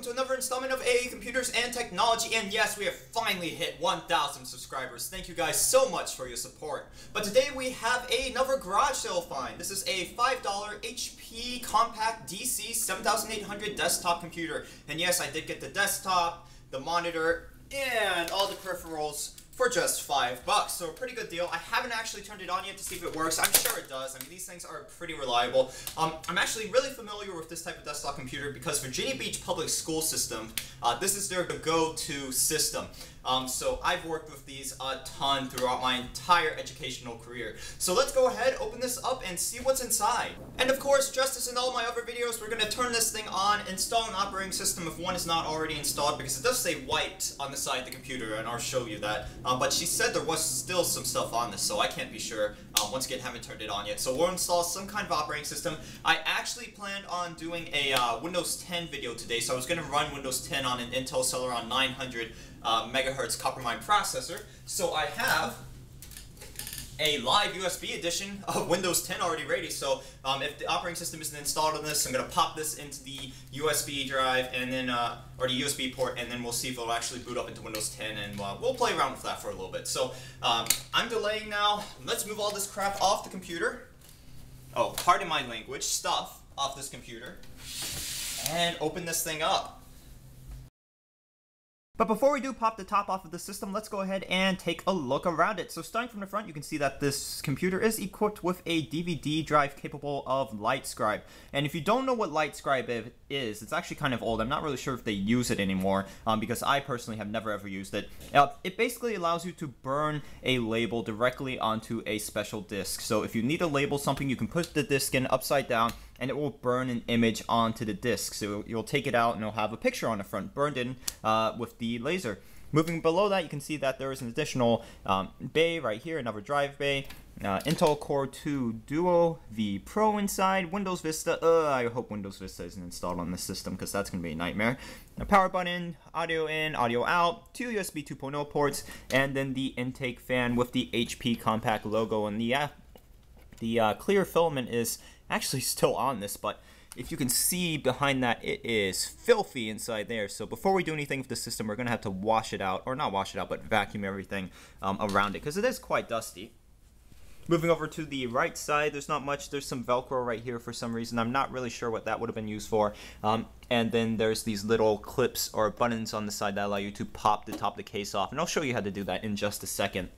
welcome to another installment of AA Computers and Technology. And yes, we have finally hit 1,000 subscribers. Thank you guys so much for your support. But today we have another garage sale find. This is a $5 HP Compaq DC 7800 desktop computer. And yes, I did get the desktop, the monitor, and all the peripherals for just five bucks. So a pretty good deal. I haven't actually turned it on yet to see if it works. I'm sure it does. I mean, these things are pretty reliable. Um, I'm actually really familiar with this type of desktop computer because Virginia Beach Public School System, uh, this is their go-to system. Um, so I've worked with these a ton throughout my entire educational career. So let's go ahead, open this up, and see what's inside. And of course, just as in all my other videos, we're going to turn this thing on, install an operating system if one is not already installed, because it does say wiped on the side of the computer, and I'll show you that. Um, but she said there was still some stuff on this, so I can't be sure. Um, once again, haven't turned it on yet. So we'll install some kind of operating system. I actually planned on doing a uh, Windows 10 video today, so I was going to run Windows 10 on an Intel Celeron 900 uh, megahertz Coppermine processor. So I have a live USB edition of Windows 10 already ready. So um, if the operating system isn't installed on this, I'm going to pop this into the USB drive and then, uh, or the USB port, and then we'll see if it'll actually boot up into Windows 10, and uh, we'll play around with that for a little bit. So um, I'm delaying now. Let's move all this crap off the computer. Oh, pardon my language, stuff off this computer, and open this thing up. But before we do pop the top off of the system, let's go ahead and take a look around it. So starting from the front, you can see that this computer is equipped with a DVD drive capable of LightScribe. And if you don't know what LightScribe is, it's actually kind of old. I'm not really sure if they use it anymore um, because I personally have never ever used it. Uh, it basically allows you to burn a label directly onto a special disk. So if you need to label something, you can put the disk in upside down and it will burn an image onto the disk. So you'll take it out and it'll have a picture on the front burned in uh, with the laser. Moving below that, you can see that there is an additional um, bay right here, another drive bay, uh, Intel Core 2 Duo V Pro inside, Windows Vista. Uh, I hope Windows Vista isn't installed on this system because that's going to be a nightmare. A power button, audio in, audio out, two USB 2.0 ports, and then the intake fan with the HP Compaq logo. And the, uh, the clear filament is actually still on this, but if you can see behind that, it is filthy inside there. So before we do anything with the system, we're going to have to wash it out, or not wash it out, but vacuum everything um, around it, because it is quite dusty. Moving over to the right side, there's not much. There's some Velcro right here for some reason. I'm not really sure what that would have been used for. Um, and then there's these little clips or buttons on the side that allow you to pop the top of the case off. And I'll show you how to do that in just a second.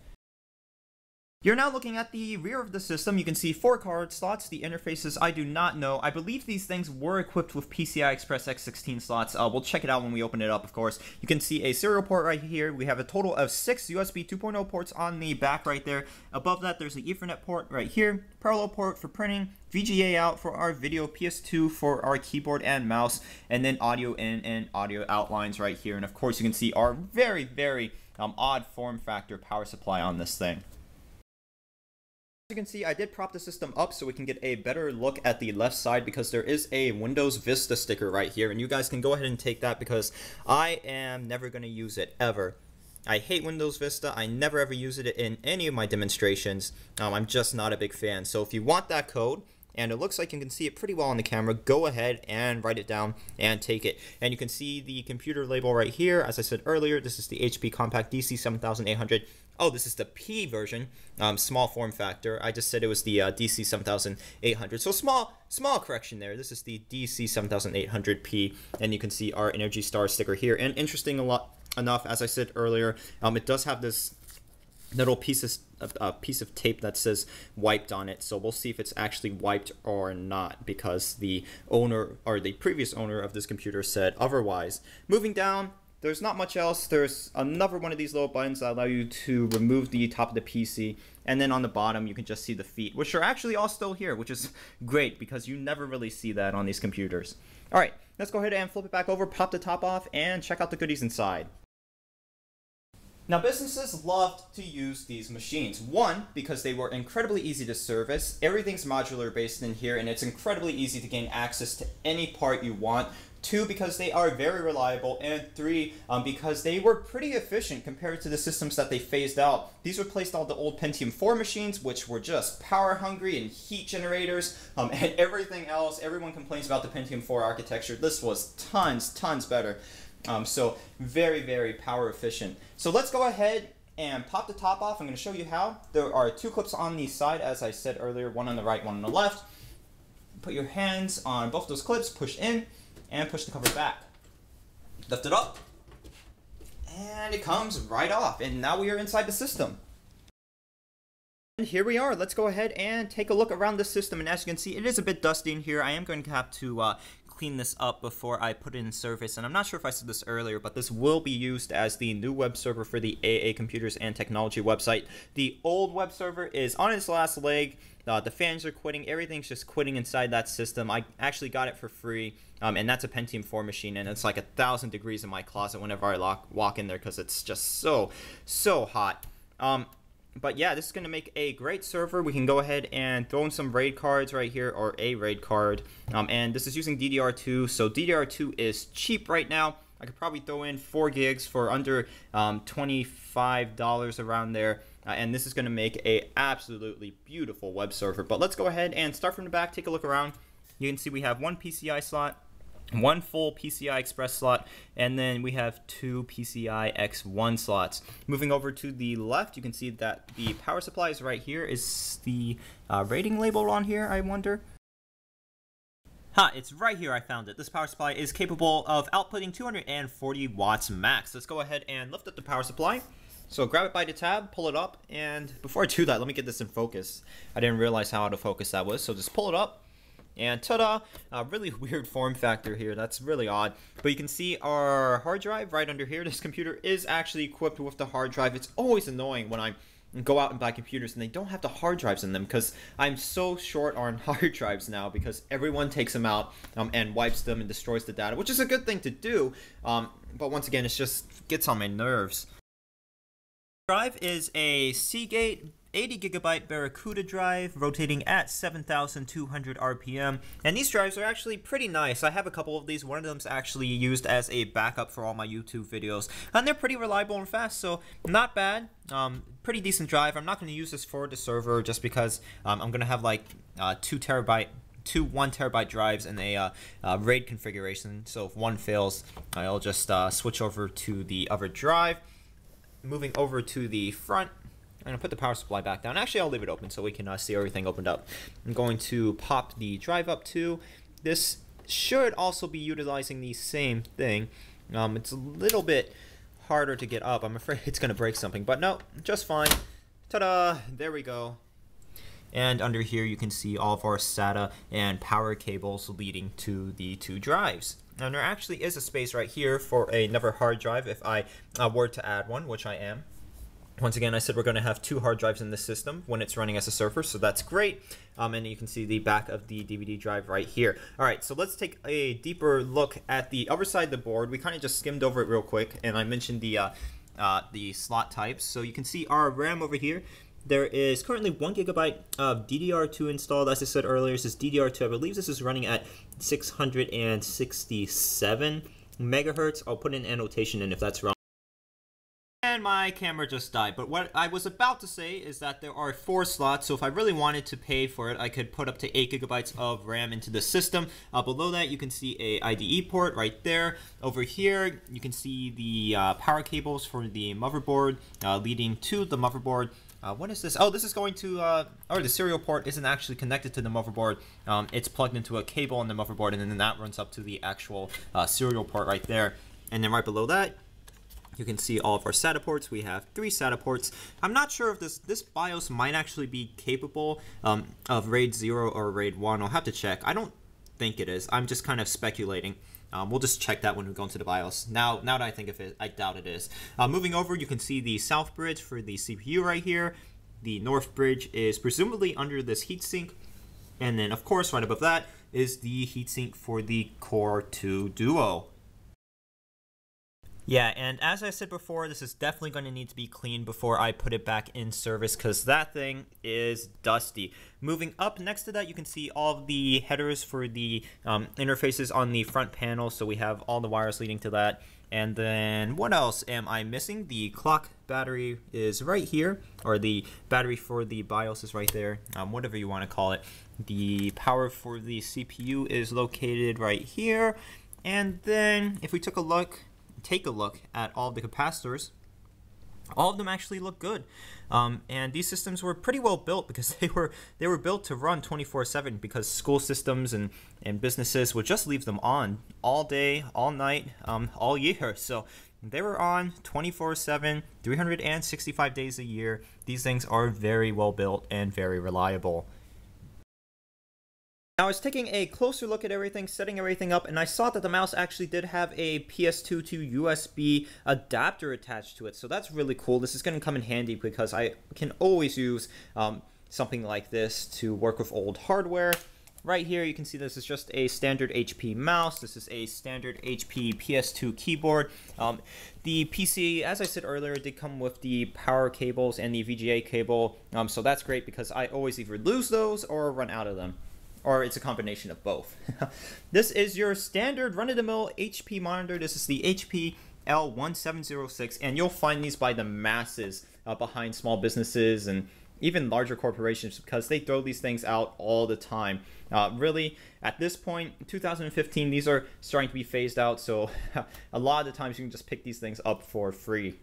You're now looking at the rear of the system. You can see four card slots. The interfaces I do not know. I believe these things were equipped with PCI Express X16 slots. Uh, we'll check it out when we open it up, of course. You can see a serial port right here. We have a total of six USB 2.0 ports on the back right there. Above that, there's an Ethernet port right here. Parallel port for printing. VGA out for our video, PS2 for our keyboard and mouse, and then audio in and audio outlines right here. And of course, you can see our very, very um, odd form factor power supply on this thing you can see, I did prop the system up so we can get a better look at the left side because there is a Windows Vista sticker right here. And you guys can go ahead and take that because I am never going to use it ever. I hate Windows Vista. I never ever use it in any of my demonstrations. Um, I'm just not a big fan. So if you want that code, and it looks like you can see it pretty well on the camera. Go ahead and write it down and take it. And you can see the computer label right here. As I said earlier, this is the HP Compaq DC 7800. Oh, this is the P version, um, small form factor. I just said it was the uh, DC 7800. So small, small correction there. This is the DC 7800P, and you can see our Energy Star sticker here. And interesting a lot enough, as I said earlier, um, it does have this little piece of a piece of tape that says wiped on it. So we'll see if it's actually wiped or not because the owner or the previous owner of this computer said otherwise. Moving down there's not much else. There's another one of these little buttons that allow you to remove the top of the pc and then on the bottom you can just see the feet which are actually all still here which is great because you never really see that on these computers. All right let's go ahead and flip it back over pop the top off and check out the goodies inside now, businesses loved to use these machines. One, because they were incredibly easy to service. Everything's modular based in here, and it's incredibly easy to gain access to any part you want Two, because they are very reliable, and three, um, because they were pretty efficient compared to the systems that they phased out. These replaced all the old Pentium 4 machines, which were just power hungry and heat generators, um, and everything else. Everyone complains about the Pentium 4 architecture. This was tons, tons better. Um, so very, very power efficient. So let's go ahead and pop the top off. I'm going to show you how. There are two clips on the side, as I said earlier, one on the right, one on the left. Put your hands on both those clips, push in, and push the cover back. Lift it up, and it comes right off. And now we are inside the system. And here we are. Let's go ahead and take a look around the system. And as you can see, it is a bit dusty in here. I am going to have to uh, clean this up before I put it in service. And I'm not sure if I said this earlier, but this will be used as the new web server for the AA Computers and Technology website. The old web server is on its last leg. Uh, the fans are quitting. Everything's just quitting inside that system. I actually got it for free, um, and that's a Pentium 4 machine, and it's like a thousand degrees in my closet whenever I lock, walk in there because it's just so, so hot. Um, but yeah, this is going to make a great server. We can go ahead and throw in some RAID cards right here, or a RAID card. Um, and this is using DDR2, so DDR2 is cheap right now. I could probably throw in 4 gigs for under um, $25 around there. Uh, and this is going to make a absolutely beautiful web server. But let's go ahead and start from the back, take a look around. You can see we have one PCI slot, one full PCI Express slot, and then we have two PCI X1 slots. Moving over to the left, you can see that the power supply is right here. Is the uh, rating label on here, I wonder? Ha, huh, it's right here I found it. This power supply is capable of outputting 240 watts max. Let's go ahead and lift up the power supply. So grab it by the tab, pull it up, and before I do that, let me get this in focus. I didn't realize how out of focus that was, so just pull it up, and ta-da! A really weird form factor here. That's really odd. But you can see our hard drive right under here. This computer is actually equipped with the hard drive. It's always annoying when I go out and buy computers and they don't have the hard drives in them because I'm so short on hard drives now because everyone takes them out um, and wipes them and destroys the data, which is a good thing to do. Um, but once again, it just gets on my nerves. Drive is a Seagate 80 gigabyte Barracuda drive rotating at 7,200 RPM. And these drives are actually pretty nice. I have a couple of these. One of them's actually used as a backup for all my YouTube videos. And they're pretty reliable and fast, so not bad. Um, pretty decent drive. I'm not going to use this for the server just because um, I'm going to have like uh, 2 terabyte two one terabyte drives in a uh, uh, RAID configuration. So if one fails, I'll just uh, switch over to the other drive. Moving over to the front, I'm going to put the power supply back down. Actually, I'll leave it open so we can uh, see everything opened up. I'm going to pop the drive up too. This should also be utilizing the same thing. Um, it's a little bit harder to get up. I'm afraid it's going to break something, but no, just fine. Ta-da! There we go. And under here, you can see all of our SATA and power cables leading to the two drives. And there actually is a space right here for another hard drive if I uh, were to add one, which I am. Once again, I said we're going to have two hard drives in this system when it's running as a server, so that's great. Um, and you can see the back of the DVD drive right here. All right, so let's take a deeper look at the other side of the board. We kind of just skimmed over it real quick, and I mentioned the uh, uh, the slot types. So you can see our RAM over here. There is currently one gigabyte of DDR2 installed. As I said earlier, this is DDR2. I believe this is running at 667 megahertz. I'll put an annotation in if that's wrong. And my camera just died. But what I was about to say is that there are four slots, so if I really wanted to pay for it, I could put up to 8 gigabytes of RAM into the system. Uh, below that, you can see a IDE port right there. Over here, you can see the uh, power cables for the motherboard uh, leading to the motherboard. Uh, what is this? Oh, this is going to, uh, or oh, the serial port isn't actually connected to the motherboard. Um, it's plugged into a cable on the motherboard, and then that runs up to the actual uh, serial port right there. And then right below that, you can see all of our SATA ports. We have three SATA ports. I'm not sure if this this BIOS might actually be capable um, of RAID 0 or RAID 1. I'll have to check. I don't think it is. I'm just kind of speculating. Um, we'll just check that when we go into the BIOS. Now, now that I think of it, I doubt it is. Uh, moving over, you can see the south bridge for the CPU right here. The north bridge is presumably under this heatsink. And then, of course, right above that is the heatsink for the Core 2 Duo. Yeah, and as I said before, this is definitely going to need to be cleaned before I put it back in service because that thing is dusty. Moving up next to that, you can see all the headers for the um, interfaces on the front panel. So we have all the wires leading to that. And then what else am I missing? The clock battery is right here, or the battery for the BIOS is right there, um, whatever you want to call it. The power for the CPU is located right here. And then if we took a look, take a look at all the capacitors, all of them actually look good. Um, and these systems were pretty well built because they were they were built to run 24/7 because school systems and and businesses would just leave them on all day, all night, um, all year. So they were on 24/7, 365 days a year. These things are very well built and very reliable. I was taking a closer look at everything, setting everything up, and I saw that the mouse actually did have a PS2 to USB adapter attached to it. So that's really cool. This is going to come in handy because I can always use um, something like this to work with old hardware. Right here, you can see this is just a standard HP mouse. This is a standard HP PS2 keyboard. Um, the PC, as I said earlier, did come with the power cables and the VGA cable. Um, so that's great because I always either lose those or run out of them or it's a combination of both. this is your standard run-of-the-mill HP monitor. This is the HP L1706, and you'll find these by the masses uh, behind small businesses and even larger corporations because they throw these things out all the time. Uh, really, at this point, 2015, these are starting to be phased out, so a lot of the times you can just pick these things up for free.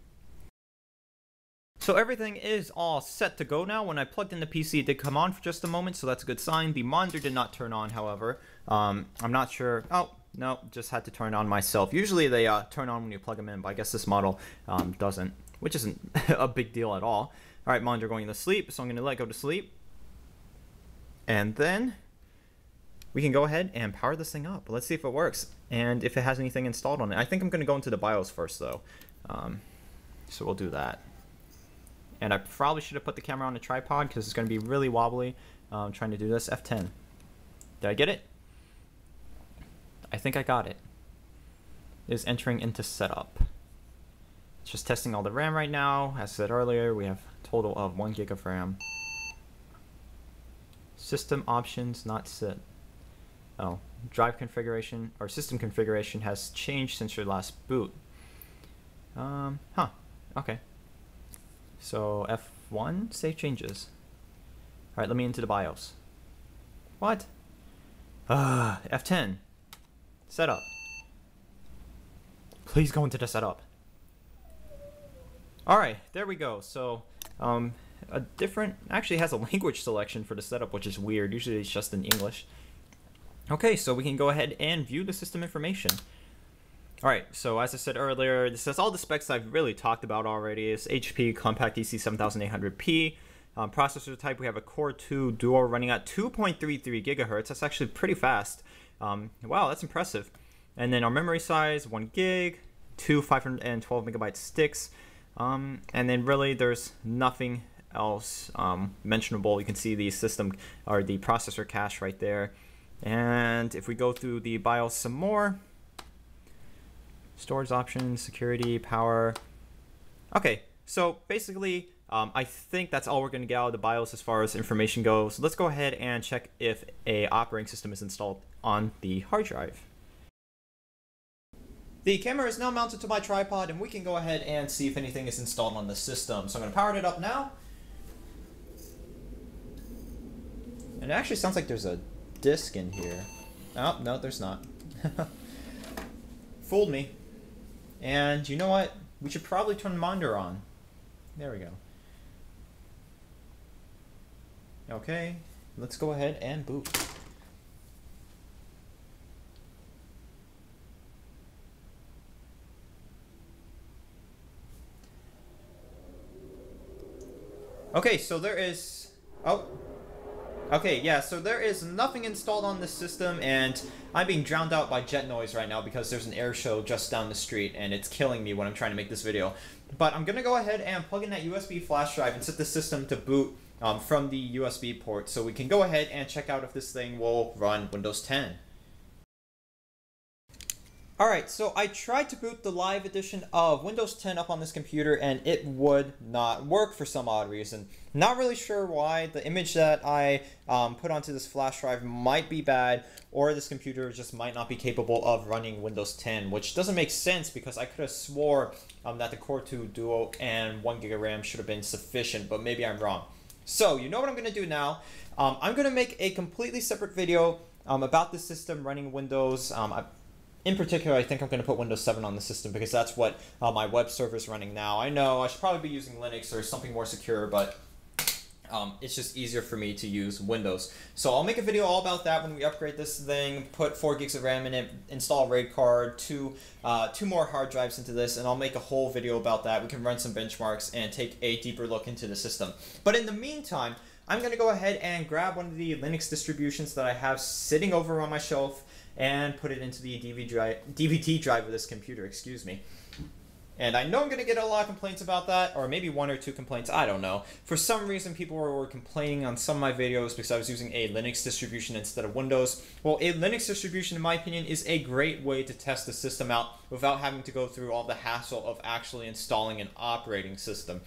So everything is all set to go now. When I plugged in the PC, it did come on for just a moment, so that's a good sign. The monitor did not turn on, however. Um, I'm not sure. Oh, no, just had to turn on myself. Usually they uh, turn on when you plug them in, but I guess this model um, doesn't, which isn't a big deal at all. All right, monitor going to sleep, so I'm going to let go to sleep. And then we can go ahead and power this thing up. Let's see if it works and if it has anything installed on it. I think I'm going to go into the BIOS first, though. Um, so we'll do that. And I probably should have put the camera on a tripod because it's going to be really wobbly um, trying to do this. F10. Did I get it? I think I got it. It is entering into setup. It's just testing all the RAM right now. As I said earlier, we have total of 1 gig of RAM. System options not set. Oh, drive configuration or system configuration has changed since your last boot. Um, huh, okay. So F1, save changes. All right, let me into the BIOS. What? Ah, uh, F10. Setup. Please go into the setup. All right, there we go. So, um, a different, actually has a language selection for the setup, which is weird. Usually it's just in English. Okay, so we can go ahead and view the system information. All right, so as I said earlier, this has all the specs I've really talked about already. It's HP Compaq DC 7800P. Um, processor type, we have a Core 2 Duo running at 2.33 gigahertz. That's actually pretty fast. Um, wow, that's impressive. And then our memory size, 1 gig, two 512 megabyte sticks. Um, and then really there's nothing else um, mentionable. You can see the system or the processor cache right there. And if we go through the BIOS some more, storage options, security, power. Okay, so basically, um, I think that's all we're going to get out of the BIOS as far as information goes. So let's go ahead and check if a operating system is installed on the hard drive. The camera is now mounted to my tripod and we can go ahead and see if anything is installed on the system. So I'm going to power it up now. And it actually sounds like there's a disk in here. Oh, no, there's not. Fooled me. And you know what? We should probably turn monitor on. There we go. Okay, let's go ahead and boot. Okay, so there is... Oh, Okay, yeah, so there is nothing installed on this system, and I'm being drowned out by jet noise right now because there's an air show just down the street, and it's killing me when I'm trying to make this video. But I'm going to go ahead and plug in that USB flash drive and set the system to boot um, from the USB port, so we can go ahead and check out if this thing will run Windows 10. Alright, so I tried to boot the live edition of Windows 10 up on this computer and it would not work for some odd reason. Not really sure why. The image that I um, put onto this flash drive might be bad or this computer just might not be capable of running Windows 10, which doesn't make sense because I could have swore um, that the Core 2 Duo and 1GB RAM should have been sufficient, but maybe I'm wrong. So, you know what I'm going to do now? Um, I'm going to make a completely separate video um, about the system running Windows. Um, I, in particular, I think I'm going to put Windows 7 on the system because that's what uh, my web server is running now. I know I should probably be using Linux or something more secure, but um, it's just easier for me to use Windows. So I'll make a video all about that when we upgrade this thing, put 4 gigs of RAM in it, install RAID card, two, uh, two more hard drives into this, and I'll make a whole video about that. We can run some benchmarks and take a deeper look into the system. But in the meantime, I'm going to go ahead and grab one of the Linux distributions that I have sitting over on my shelf and put it into the DVD drive, of this computer, excuse me. And I know I'm going to get a lot of complaints about that, or maybe one or two complaints, I don't know. For some reason, people were, complaining on some of my videos because I was using a Linux distribution instead of Windows. Well, a Linux distribution, in my opinion, is a great way to test the system out without having to go through all the hassle of actually installing an operating system.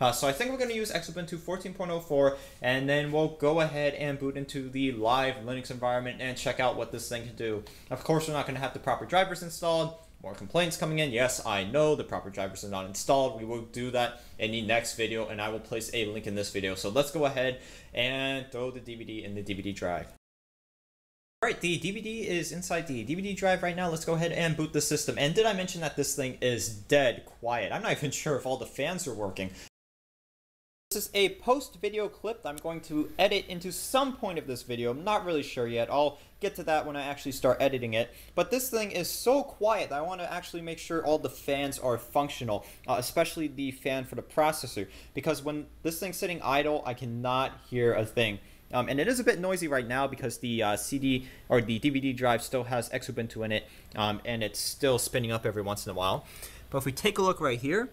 Uh, so I think we're going to use Xubuntu 14.04 and then we'll go ahead and boot into the live Linux environment and check out what this thing can do. Of course, we're not going to have the proper drivers installed. More complaints coming in. Yes, I know the proper drivers are not installed. We will do that in the next video and I will place a link in this video. So let's go ahead and throw the DVD in the DVD drive. Alright, the DVD is inside the DVD drive right now. Let's go ahead and boot the system. And did I mention that this thing is dead quiet? I'm not even sure if all the fans are working. This is a post-video clip that I'm going to edit into some point of this video. I'm not really sure yet. I'll get to that when I actually start editing it. But this thing is so quiet that I want to actually make sure all the fans are functional, uh, especially the fan for the processor. Because when this thing's sitting idle, I cannot hear a thing. Um, and it is a bit noisy right now because the uh, CD or the DVD drive still has Xubuntu in it, um, and it's still spinning up every once in a while. But if we take a look right here,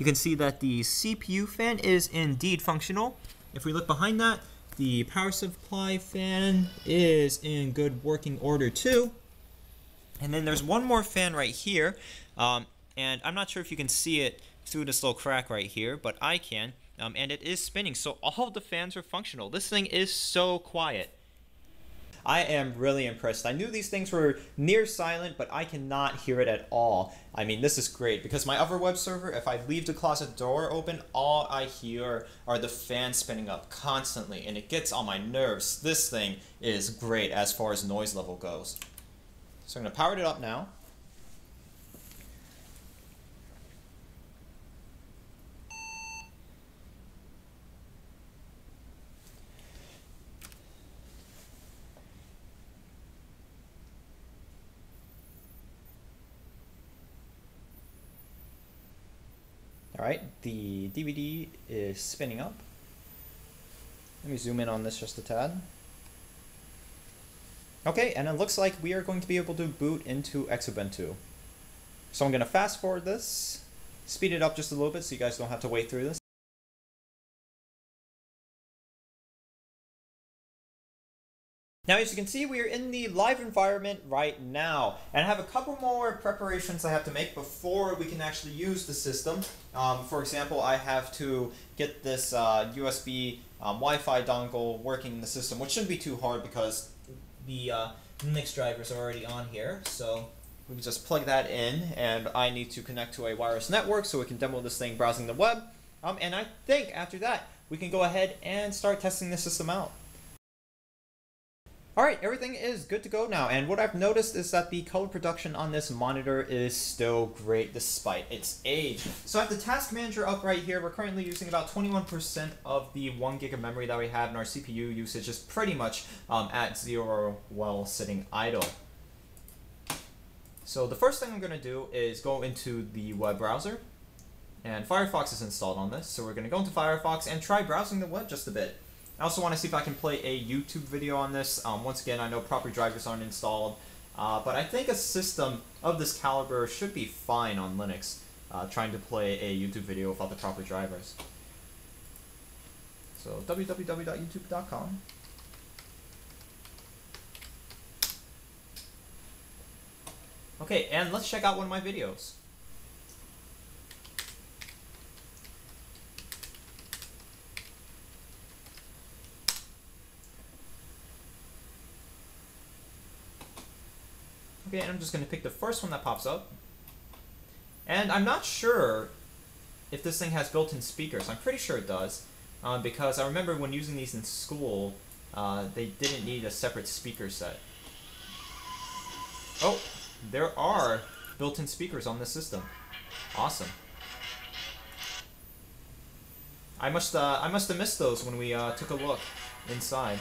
you can see that the CPU fan is indeed functional. If we look behind that, the power supply fan is in good working order too. And then there's one more fan right here, um, and I'm not sure if you can see it through this little crack right here, but I can, um, and it is spinning, so all of the fans are functional. This thing is so quiet. I am really impressed. I knew these things were near silent, but I cannot hear it at all. I mean, this is great because my other web server, if I leave the closet door open, all I hear are the fans spinning up constantly, and it gets on my nerves. This thing is great as far as noise level goes. So I'm to power it up now. Alright, the DVD is spinning up. Let me zoom in on this just a tad. Okay, and it looks like we are going to be able to boot into Xubuntu. So I'm going to fast forward this, speed it up just a little bit so you guys don't have to wait through this. Now, as you can see, we are in the live environment right now, and I have a couple more preparations I have to make before we can actually use the system. Um, for example, I have to get this uh, USB um, Wi-Fi dongle working in the system, which shouldn't be too hard because the uh, Linux drivers are already on here. So we can just plug that in, and I need to connect to a wireless network so we can demo this thing browsing the web. Um, and I think after that, we can go ahead and start testing the system out. Alright, everything is good to go now, and what I've noticed is that the color production on this monitor is still great despite its age. So I have the task manager up right here. We're currently using about 21% of the 1 gig of memory that we have, and our CPU usage is pretty much um, at zero while sitting idle. So the first thing I'm going to do is go into the web browser, and Firefox is installed on this, so we're going to go into Firefox and try browsing the web just a bit. I also want to see if I can play a YouTube video on this. Um, once again, I know proper drivers aren't installed, uh, but I think a system of this caliber should be fine on Linux, uh, trying to play a YouTube video without the proper drivers. So www.youtube.com. Okay, and let's check out one of my videos. Okay, I'm just going to pick the first one that pops up. And I'm not sure if this thing has built-in speakers. I'm pretty sure it does, um, because I remember when using these in school, uh, they didn't need a separate speaker set. Oh, there are built-in speakers on this system. Awesome. I must uh, I must have missed those when we uh, took a look inside.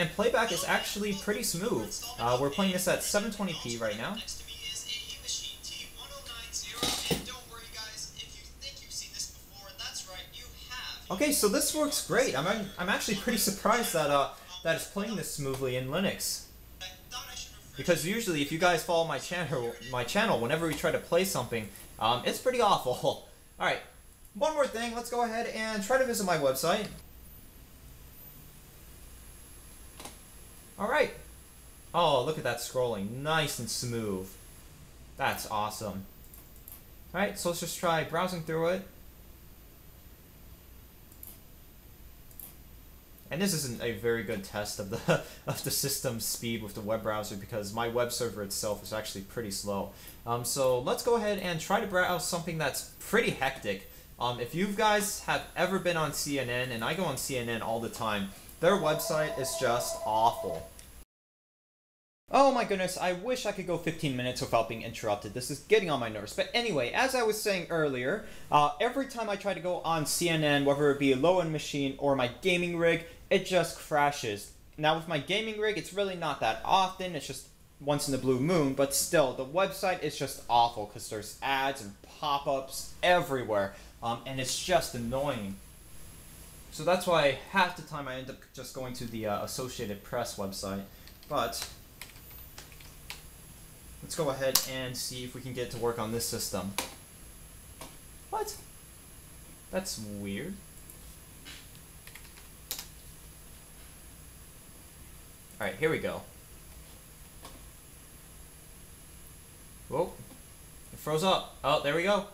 And playback is actually pretty smooth. Uh, we're playing this at 720p right now. Okay, so this works great. I'm, I'm actually pretty surprised that uh, that it's playing this smoothly in Linux. Because usually, if you guys follow my channel, my channel, whenever we try to play something, um, it's pretty awful. All right, one more thing. Let's go ahead and try to visit my website. All right. Oh, look at that scrolling, nice and smooth. That's awesome. All right, so let's just try browsing through it. And this isn't a very good test of the of the system's speed with the web browser because my web server itself is actually pretty slow. Um, so let's go ahead and try to browse something that's pretty hectic. Um, if you guys have ever been on CNN, and I go on CNN all the time, their website is just awful. Oh my goodness, I wish I could go 15 minutes without being interrupted. This is getting on my nerves. But anyway, as I was saying earlier, uh, every time I try to go on CNN, whether it be a low-end machine or my gaming rig, it just crashes. Now with my gaming rig, it's really not that often. It's just once in the blue moon, but still, the website is just awful because there's ads and pop-ups everywhere, um, and it's just annoying. So that's why half the time I end up just going to the uh, Associated Press website. But Let's go ahead and see if we can get to work on this system. What? That's weird. Alright, here we go. Whoa. It froze up. Oh, there we go.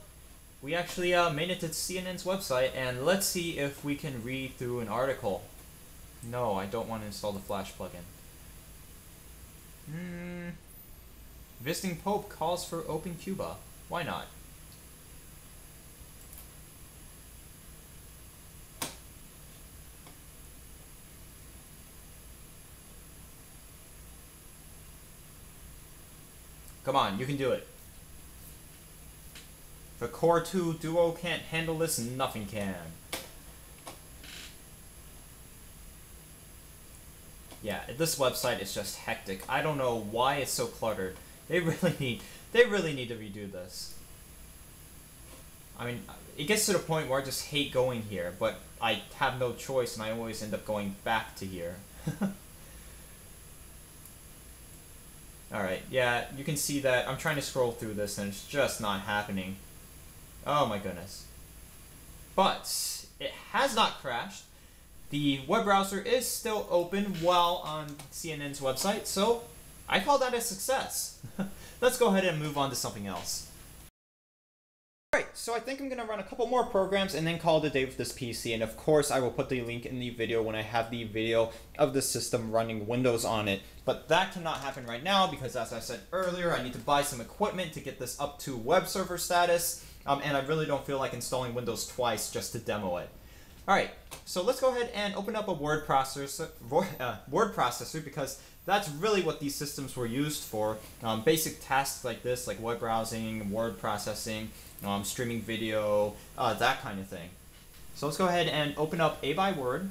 We actually uh, made it to CNN's website, and let's see if we can read through an article. No, I don't want to install the Flash plugin. Hmm. Visiting Pope calls for open Cuba. Why not? Come on, you can do it. The Core 2 Duo can't handle this, nothing can. Yeah, this website is just hectic. I don't know why it's so cluttered. They really need they really need to redo this. I mean, it gets to the point where I just hate going here, but I have no choice and I always end up going back to here. Alright, yeah, you can see that I'm trying to scroll through this and it's just not happening. Oh my goodness. But, it has not crashed. The web browser is still open while on CNN's website, so I call that a success. Let's go ahead and move on to something else. Alright, so I think I'm going to run a couple more programs and then call it a day with this PC. And of course, I will put the link in the video when I have the video of the system running Windows on it. But that cannot happen right now because as I said earlier, I need to buy some equipment to get this up to web server status. Um, and I really don't feel like installing Windows twice just to demo it. Alright, so let's go ahead and open up a word processor, uh, word processor because that's really what these systems were used for. Um, basic tasks like this, like web browsing, word processing, um, streaming video, uh, that kind of thing. So let's go ahead and open up AbiWord.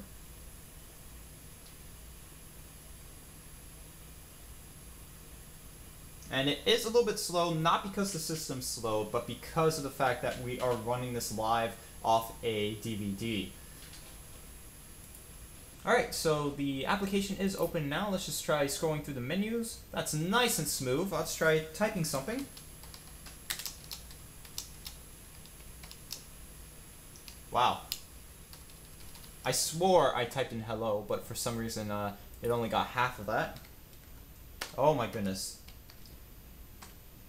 And it is a little bit slow, not because the system's slow, but because of the fact that we are running this live off a DVD. Alright, so the application is open now. Let's just try scrolling through the menus. That's nice and smooth. Let's try typing something. Wow. I swore I typed in hello, but for some reason uh, it only got half of that. Oh my goodness.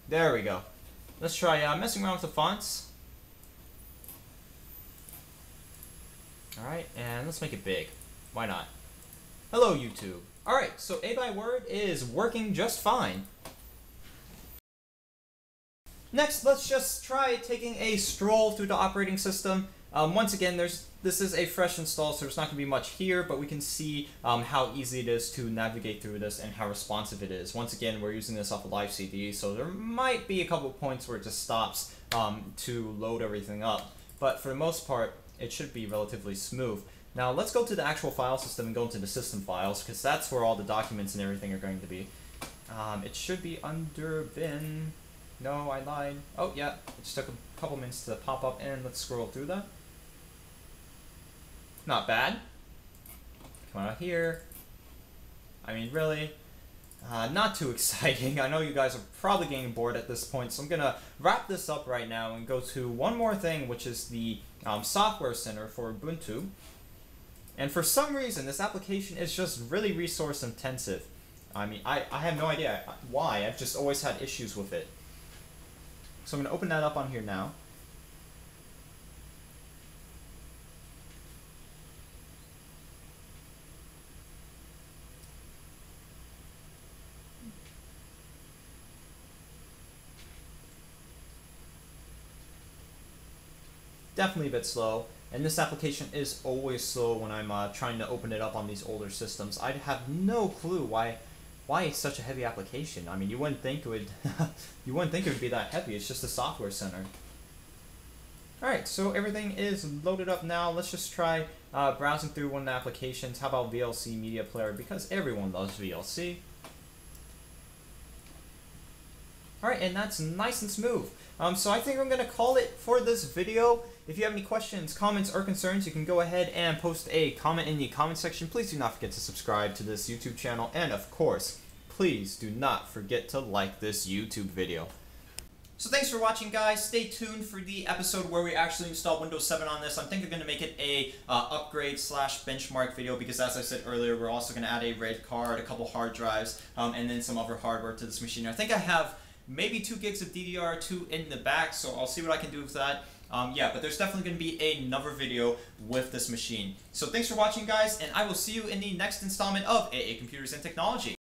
There we go. Let's try uh, messing around with the fonts. Alright, and let's make it big. Why not? Hello, YouTube. Alright, so AbiWord is working just fine. Next, let's just try taking a stroll through the operating system. Um, once again, there's this is a fresh install, so there's not going to be much here, but we can see um, how easy it is to navigate through this and how responsive it is. Once again, we're using this off of Live CD, so there might be a couple points where it just stops um, to load everything up. But for the most part, it should be relatively smooth. Now let's go to the actual file system and go into the system files, because that's where all the documents and everything are going to be. Um, it should be under bin. No, I lied. Oh, yeah, it just took a couple minutes to pop up, and let's scroll through that. Not bad. Come on out here. I mean, really? Uh, not too exciting. I know you guys are probably getting bored at this point, so I'm going to wrap this up right now and go to one more thing, which is the um, Software Center for Ubuntu. And for some reason, this application is just really resource intensive. I mean, I, I have no idea why. I've just always had issues with it. So I'm going to open that up on here now. Definitely a bit slow, and this application is always slow when I'm uh, trying to open it up on these older systems. I'd have no clue why why it's such a heavy application. I mean, you wouldn't think it would, you wouldn't think it would be that heavy. It's just a software center. All right, so everything is loaded up now. Let's just try uh, browsing through one of the applications. How about VLC Media Player? Because everyone loves VLC. All right, and that's nice and smooth. Um, so I think I'm going to call it for this video. If you have any questions, comments, or concerns, you can go ahead and post a comment in the comment section. Please do not forget to subscribe to this YouTube channel. And of course, please do not forget to like this YouTube video. So thanks for watching, guys. Stay tuned for the episode where we actually install Windows 7 on this. I'm going to make it a uh, upgrade slash benchmark video because, as I said earlier, we're also going to add a RAID card, a couple hard drives, um, and then some other hardware to this machine. I think I have maybe 2 gigs of DDR2 in the back, so I'll see what I can do with that. Um, yeah, but there's definitely going to be another video with this machine. So thanks for watching, guys, and I will see you in the next installment of AA Computers and Technology.